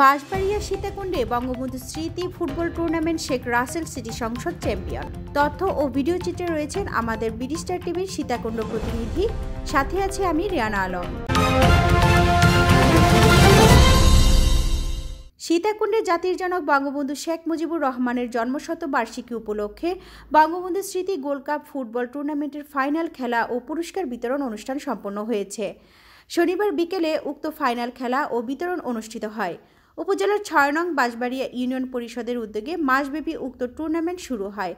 বাঁশবাড়িয়া সীতাকুণ্ডে বঙ্গবন্ধু স্মৃতি football tournament Sheikh Russel city সংসদ চ্যাম্পিয়ন। তথ্য ও ভিডিও চিত্রে রয়েছেন আমাদের বিডিস্টার টিভির সীতাকুণ্ড প্রতিনিধি। সাথে আছে আমি রিয়ানা আলম। সীতাকুণ্ডে জাতির জনক বঙ্গবন্ধু শেখ মুজিবুর রহমানের জন্মশতবার্ষিকী উপলক্ষে বঙ্গবন্ধু স্মৃতি গোল্ড কাপ ফুটবল টুর্নামেন্টের ফাইনাল খেলা ও পুরস্কার বিতরণ অনুষ্ঠান সম্পন্ন হয়েছে। শনিবার বিকেলে উক্ত ফাইনাল খেলা ও বিতরণ অনুষ্ঠিত হয়। উপজেলার ছয় নং বাঁশবাড়িয়া ইউনিয়ন পরিষদের উদ্যোগে মাসব্যাপী উক্ত টুর্নামেন্ট শুরু হয়।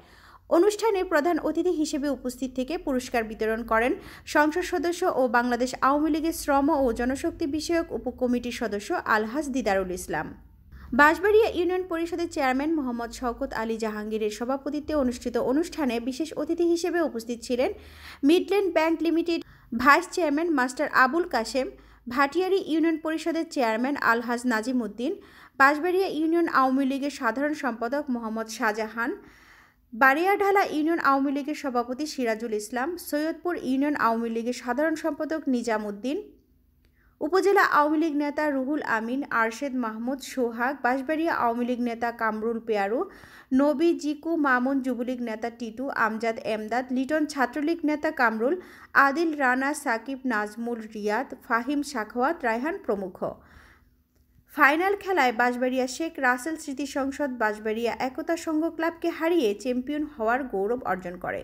অনুষ্ঠানে প্রধান অতিথি হিসেবে উপস্থিত থেকে পুরস্কার বিতরণ করেন সংসদ সদস্য ও বাংলাদেশ আওয়ামী লীগের শ্রম ও জনশক্তি বিষয়ক উপকমিটির সদস্য আলহাজ দিদারুল ইসলাম। বাঁশবাড়িয়া ইউনিয়ন পরিষদের চেয়ারম্যান মোহাম্মদ শওকত আলী জাহাঙ্গীরের সভাপতিত্বে অনুষ্ঠিত অনুষ্ঠানে বিশেষ অতিথি হিসেবে উপস্থিত ছিলেন Midland bank limited vice chairman master Abul Kashem Bhatiari union পরিষদের চেয়ারম্যান আলহাজ নাজিম উদ্দিন বাঁশবাড়িয়া ইউনিয়ন আওয়ামী লীগের সাধারণ সম্পাদক মোহাম্মদ শাহজাহান, বাড়িয়াঢালা ইউনিয়ন আওয়ামী লীগের সভাপতি সিরাজুল ইসলাম, সৈয়দপুর ইউনিয়ন আওয়ামী লীগের সাধারণ সম্পাদক নিজাম উদ্দিন উপজেলা আওয়ামী লীগ নেতা রুহুল আমিন, আরশেদ মাহমুদ, সোহাগ, বাঁশবাড়িয়া আওয়ামী লীগ নেতা কামরুল পেয়ারু, নবী জিকু মামুন, যুবলীগ নেতা টিটু, আমজাদ এমদাদ, লিটন ছাত্রলীগ নেতা কামরুল, আদিল রানা, সাকিব নাজমুল রিয়াদ, ফাহিম শাখওয়াত, রায়হান প্রমুখ। ফাইনাল খেলায় বাঁশবাড়িয়া শেখ রাসেল স্মৃতি সংসদ বাঁশবাড়িয়া একতা সংঘ ক্লাবকে হারিয়ে চ্যাম্পিয়ন হওয়ার গৌরব অর্জন করে।